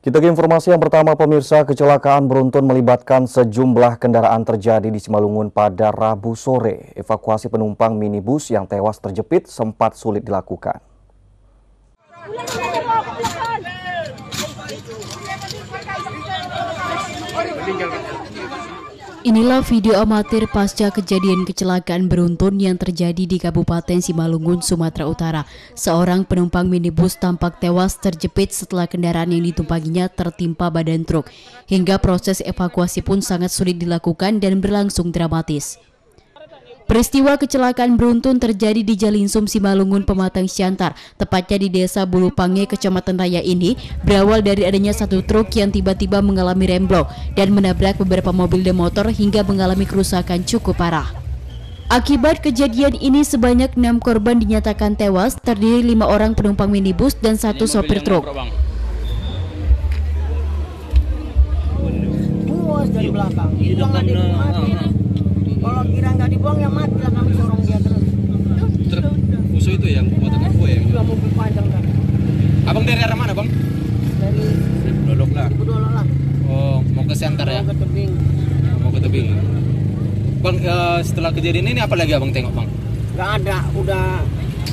Kita ke informasi yang pertama pemirsa, kecelakaan beruntun melibatkan sejumlah kendaraan terjadi di Simalungun pada Rabu sore. Evakuasi penumpang minibus yang tewas terjepit sempat sulit dilakukan. Inilah video amatir pasca kejadian kecelakaan beruntun yang terjadi di Kabupaten Simalungun, Sumatera Utara. Seorang penumpang minibus tampak tewas terjepit setelah kendaraan yang ditumpanginya tertimpa badan truk. Hingga proses evakuasi pun sangat sulit dilakukan dan berlangsung dramatis. Peristiwa kecelakaan beruntun terjadi di Jalinsum Simalungun Pematang Siantar, tepatnya di Desa Bulupange, Kecamatan Raya ini, berawal dari adanya satu truk yang tiba-tiba mengalami remblong dan menabrak beberapa mobil dan motor hingga mengalami kerusakan cukup parah. Akibat kejadian ini sebanyak enam korban dinyatakan tewas, terdiri lima orang penumpang minibus dan satu sopir truk. dari belakang. Kalau kira nggak dibuang ya mati lah kami dorong dia terus. Truk musuh itu yang muatan kue yang Juga mobil panjang kan. Abang dari arah mana bang? Dari Dodok lah. Dola lah. Oh mau ke center ya? Mau ke tebing. Mau ke tebing. Bang eh, setelah kejadian ini apa lagi abang tengok bang? Nggak ada. Udah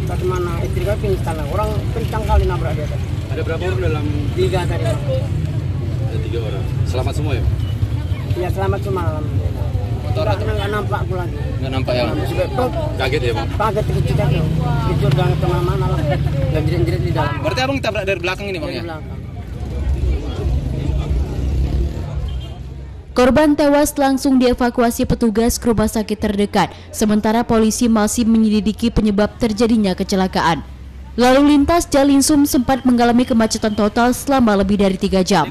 bagaimana istri kami pingsan lah. Orang kencang kali nabrak dia tadi. Ada berapa orang dalam? Tiga tadi. Bang. Ada tiga orang. Selamat semua ya? Ya selamat semalam. Motor Karena nggak nampak aku lagi. nggak nampak ya? Kaget ya bang? kaget kecil itu. Itu udah ke mana-mana lah. Dan jerit-jerit di dalam. Berarti abang tabrak dari belakang ini bang Dari ya? belakang. Korban tewas langsung dievakuasi petugas ke rumah sakit terdekat, sementara polisi masih menyelidiki penyebab terjadinya kecelakaan. Lalu lintas Jalinsum sempat mengalami kemacetan total selama lebih dari tiga jam.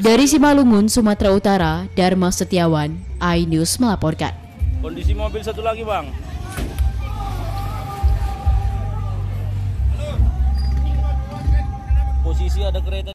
Dari Simalungun, Sumatera Utara, Dharma Setiawan, iNews melaporkan. Kondisi mobil satu lagi bang. Posisi ada kereta